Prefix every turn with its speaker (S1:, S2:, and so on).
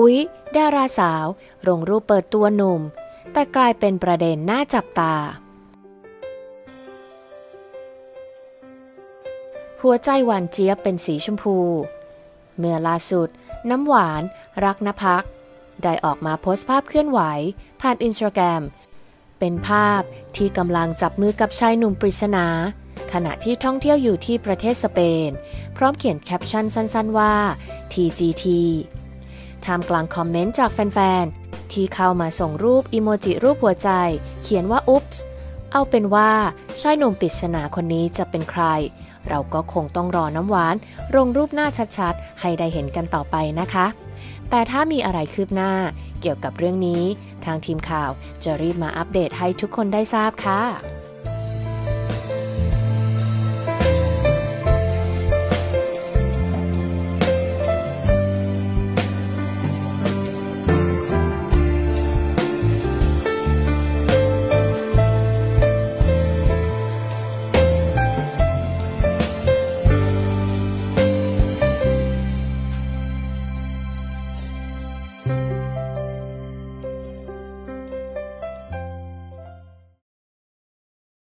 S1: อุ๊ย ดาราสาวลงรูปเปิดตัวหนุ่ม แต่กลายเป็นประเด็นน่าจับตา หัวใจหวานเจี๊ยบเป็นสีชมพู เมื่อล่าสุด น้ำหวาน รักนพัก ได้ออกมาโพสต์ภาพเคลื่อนไหว ผ่านอินสตาแกรม เป็นภาพที่กำลังจับมือกับชายหนุ่มปริศนาขณะที่ท่องเที่ยวอยู่ที่ประเทศสเปน พร้อมเขียนแคปชั่นสั้นๆว่า TGT ท่ามกลางคอมเมนต์จากแฟน ๆ ที่เข้ามาส่งรูปอิโมจิรูปหัวใจ เขียนว่า Oops เอาเป็นว่าชายหนุ่มปริศนาคนนี้จะเป็นใคร เราก็คงต้องรอน้ำหวาน ลงรูปหน้าชัด ๆ ให้ได้เห็นกันต่อไปนะคะ แต่ถ้ามีอะไรคืบหน้าเกี่ยวกับเรื่องนี้ ทางทีมข่าวจะรีบมาอัปเดตให้ทุกคนได้ทราบค่ะ